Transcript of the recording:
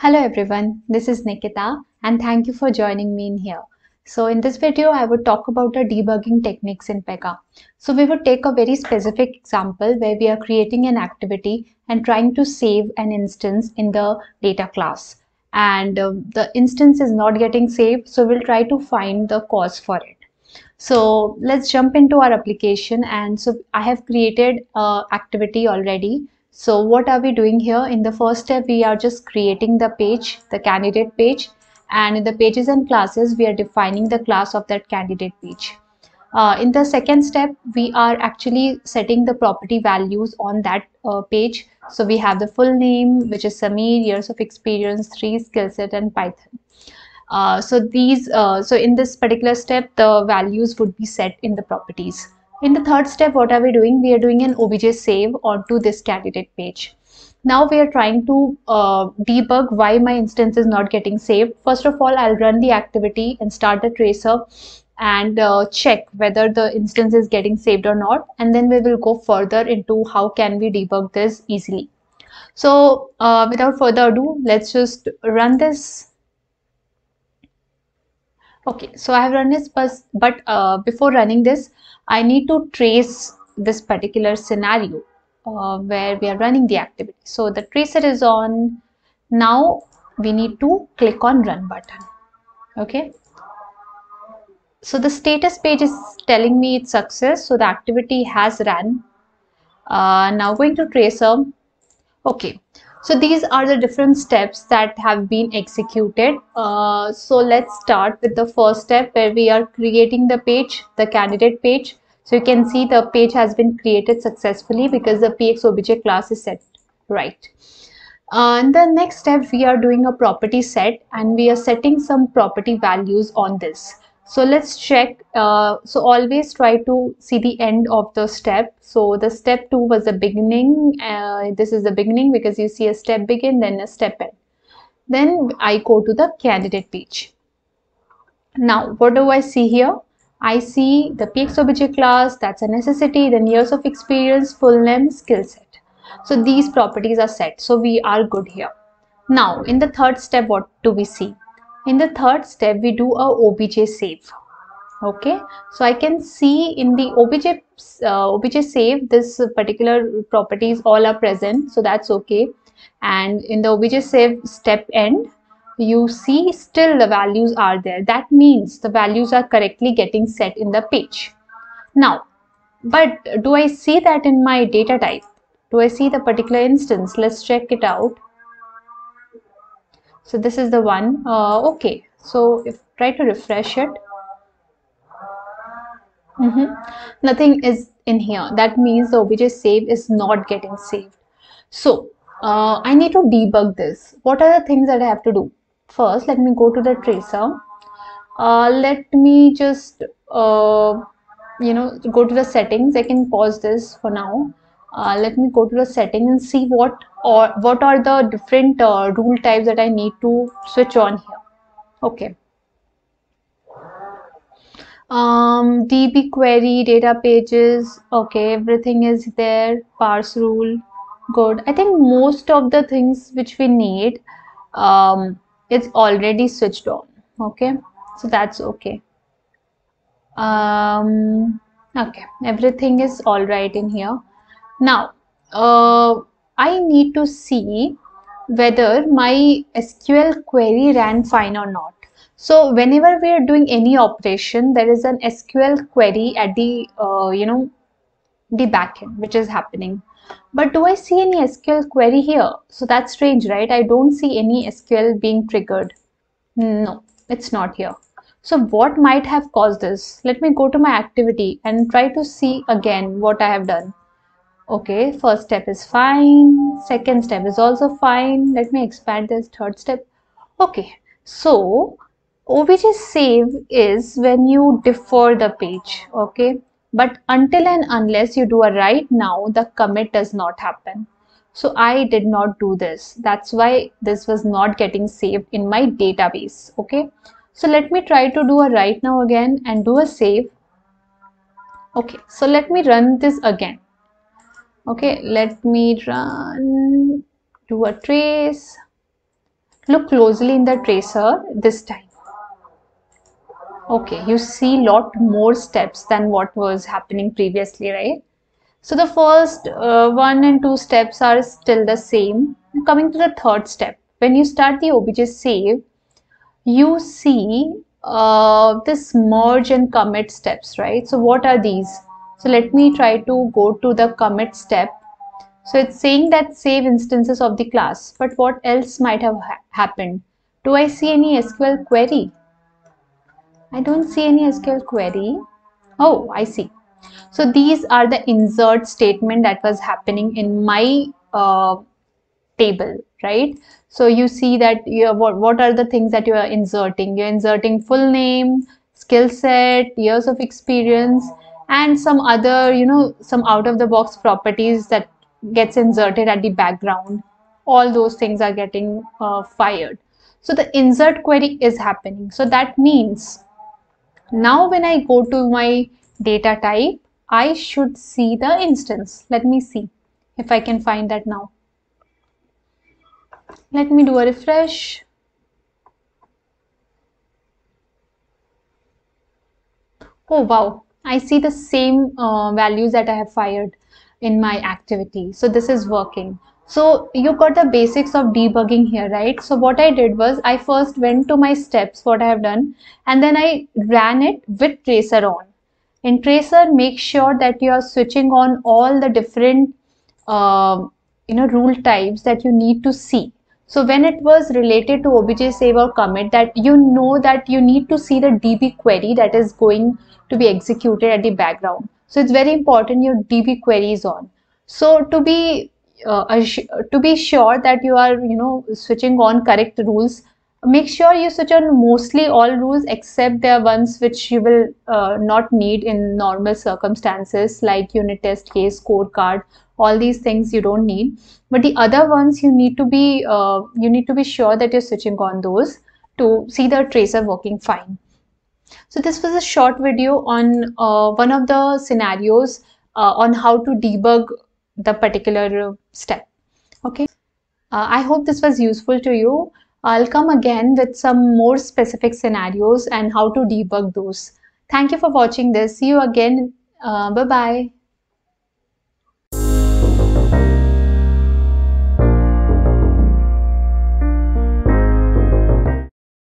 Hello everyone, this is Nikita and thank you for joining me in here. So in this video, I would talk about the debugging techniques in Pega. So we would take a very specific example where we are creating an activity and trying to save an instance in the data class. And uh, the instance is not getting saved, so we'll try to find the cause for it. So let's jump into our application. And so I have created an activity already so what are we doing here? In the first step, we are just creating the page, the candidate page. And in the pages and classes, we are defining the class of that candidate page. Uh, in the second step, we are actually setting the property values on that uh, page. So we have the full name, which is Samir, years of experience, three skill set and Python. Uh, so these, uh, so in this particular step, the values would be set in the properties. In the third step, what are we doing? We are doing an obj save onto this candidate page. Now we are trying to uh, debug why my instance is not getting saved. First of all, I'll run the activity and start the tracer and uh, check whether the instance is getting saved or not. And then we will go further into how can we debug this easily. So uh, without further ado, let's just run this okay so i have run this but, uh, before running this I need to trace this particular scenario uh, where we are running the activity. So the tracer is on. Now we need to click on run button. Okay. So the status page is telling me it's success. So the activity has run. Uh, now going to tracer. Okay. So these are the different steps that have been executed. Uh, so let's start with the first step where we are creating the page, the candidate page. So you can see the page has been created successfully because the pxobj class is set right. Uh, and the next step, we are doing a property set and we are setting some property values on this. So let's check. Uh, so always try to see the end of the step. So the step two was the beginning. Uh, this is the beginning because you see a step begin, then a step end. Then I go to the candidate page. Now, what do I see here? I see the pxobj class, that's a necessity, then years of experience, full name, skill set. So these properties are set. So we are good here. Now, in the third step, what do we see? In the third step we do a obj save. Okay? So i can see in the obj uh, obj save this particular properties all are present so that's okay. And in the obj save step end you see still the values are there. That means the values are correctly getting set in the page. Now but do i see that in my data type? Do i see the particular instance? Let's check it out so this is the one. Uh, okay. So if try to refresh it. Mm -hmm. nothing is in here. That means the obj save is not getting saved. So uh, I need to debug this. What are the things that I have to do? First let me go to the tracer. Uh, let me just uh, you know go to the settings. I can pause this for now uh, let me go to the setting and see what or what are the different uh, rule types that I need to switch on here. Okay. Um, db query data pages. Okay everything is there. Parse rule. Good. I think most of the things which we need um, it's already switched on. Okay so that's okay. Um, okay everything is all right in here now, uh, I need to see whether my SQL query ran fine or not. So whenever we are doing any operation, there is an SQL query at the, uh, you know, the backend, which is happening. But do I see any SQL query here? So that's strange, right? I don't see any SQL being triggered. No, it's not here. So what might have caused this? Let me go to my activity and try to see again what I have done okay first step is fine. Second step is also fine. Let me expand this third step. Okay so obj save is when you defer the page okay? But until and unless you do a Write Now the commit does not happen. So i did not do this. That's why this was not getting saved in my database okay? So let me try to do a Write Now again and do a save. Okay so let me run this again okay let me run do a trace. Look closely in the tracer this time. Okay you see lot more steps than what was happening previously right? So the first uh, one and two steps are still the same. Coming to the third step when you start the obj save you see uh, this merge and commit steps right? So what are these so let me try to go to the commit step so it's saying that save instances of the class but what else might have ha happened do I see any SQL query I don't see any SQL query. Oh, I see. So these are the insert statement that was happening in my uh, table, right? So you see that you what, what are the things that you are inserting? You're inserting full name, skill set, years of experience, and some other, you know, some out of the box properties that gets inserted at the background. All those things are getting uh, fired. So the insert query is happening. So that means now when I go to my data type, I should see the instance. Let me see if I can find that now. Let me do a refresh. Oh wow, I see the same uh, values that I have fired in my activity. So this is working. So you got the basics of debugging here, right? So what I did was I first went to my steps, what I have done, and then I ran it with tracer on. In tracer, make sure that you are switching on all the different, uh, you know, rule types that you need to see. So when it was related to obj save or commit that you know that you need to see the db query that is going to be executed at the background. So it's very important your db query is on. So to be uh, to be sure that you are you know switching on correct rules make sure you switch on mostly all rules except the ones which you will uh, not need in normal circumstances like unit test case scorecard all these things you don't need. But the other ones you need to be uh, you need to be sure that you're switching on those to see the tracer working fine. So this was a short video on uh, one of the scenarios uh, on how to debug the particular step. Okay? Uh, i hope this was useful to you. I'll come again with some more specific scenarios and how to debug those. Thank you for watching this. See you again. Uh, bye bye